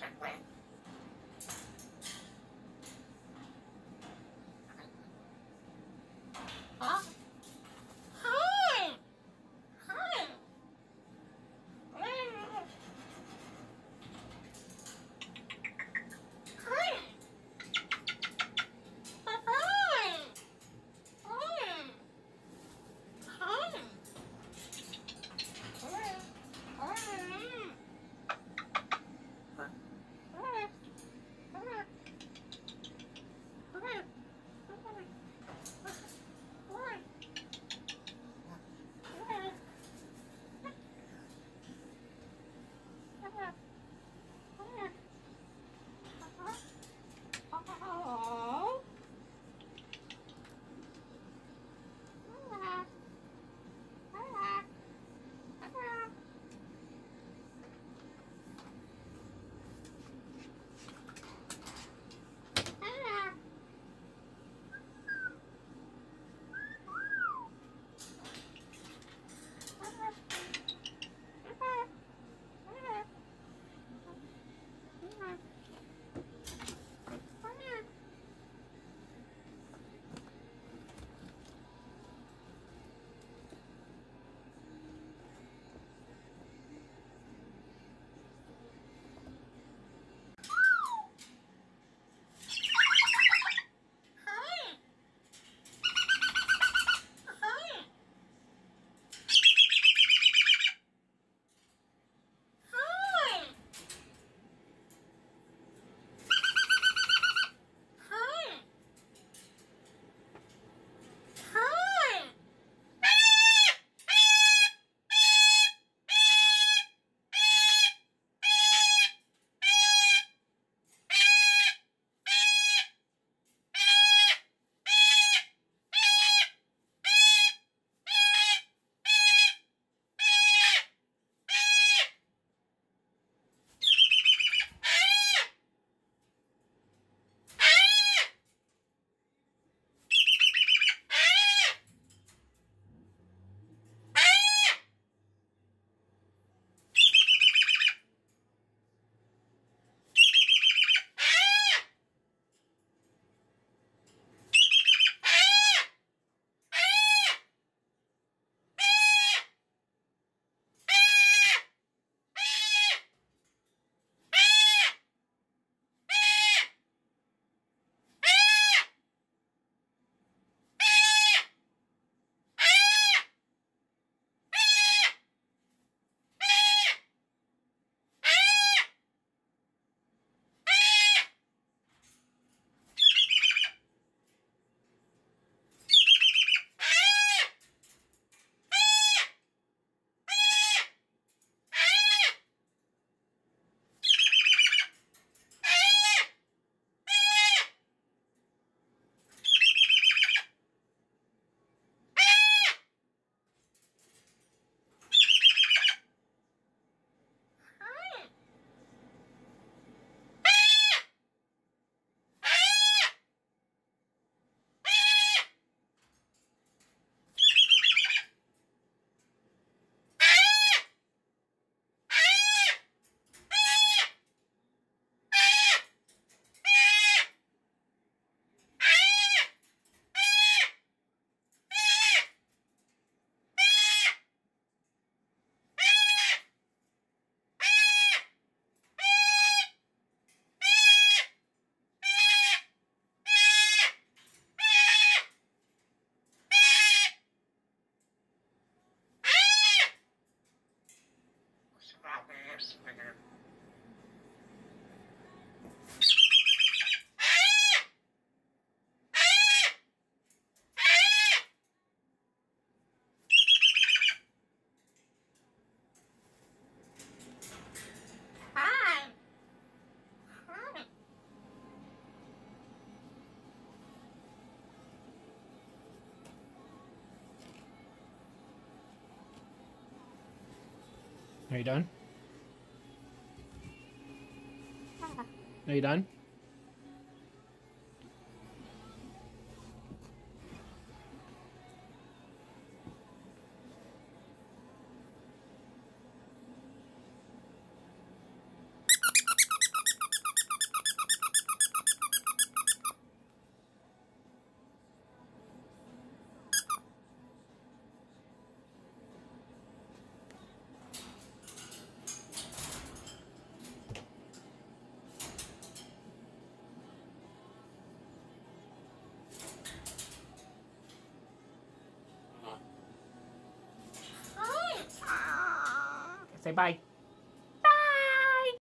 person with. Are you done? Are you done? Say bye.